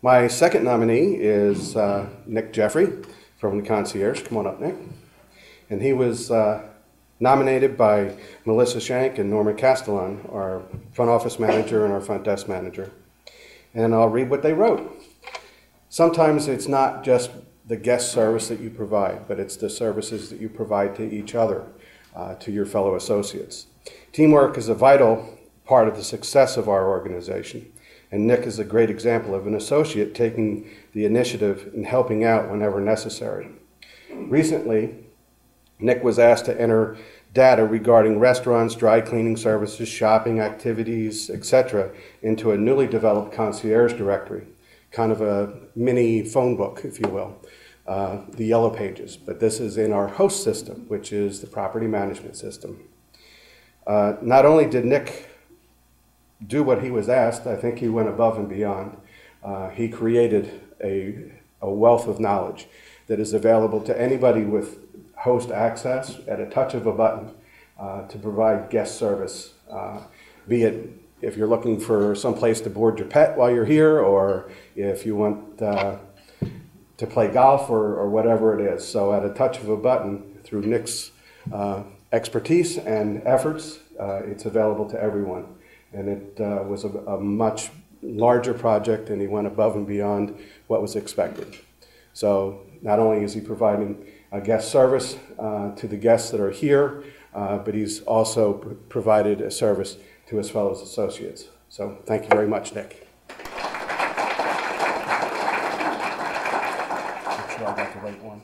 My second nominee is uh, Nick Jeffrey from the concierge. Come on up, Nick. And he was uh, nominated by Melissa Shank and Norman Castellan, our front office manager and our front desk manager. And I'll read what they wrote. Sometimes it's not just the guest service that you provide, but it's the services that you provide to each other, uh, to your fellow associates. Teamwork is a vital part of the success of our organization, and Nick is a great example of an associate taking the initiative and helping out whenever necessary. Recently, Nick was asked to enter data regarding restaurants, dry cleaning services, shopping activities, etc., into a newly developed concierge directory, kind of a mini phone book, if you will, uh, the yellow pages. But this is in our host system, which is the property management system. Uh, not only did Nick do what he was asked, I think he went above and beyond. Uh, he created a, a wealth of knowledge that is available to anybody with host access at a touch of a button uh, to provide guest service, uh, be it if you're looking for some place to board your pet while you're here, or if you want uh, to play golf or, or whatever it is. So, at a touch of a button, through Nick's uh, expertise and efforts, uh, it's available to everyone. And it uh, was a, a much larger project, and he went above and beyond what was expected. So, not only is he providing a guest service uh, to the guests that are here, uh, but he's also pr- provided a service to his fellow associates. So thank you very much, Nick. Make sure I got the right one.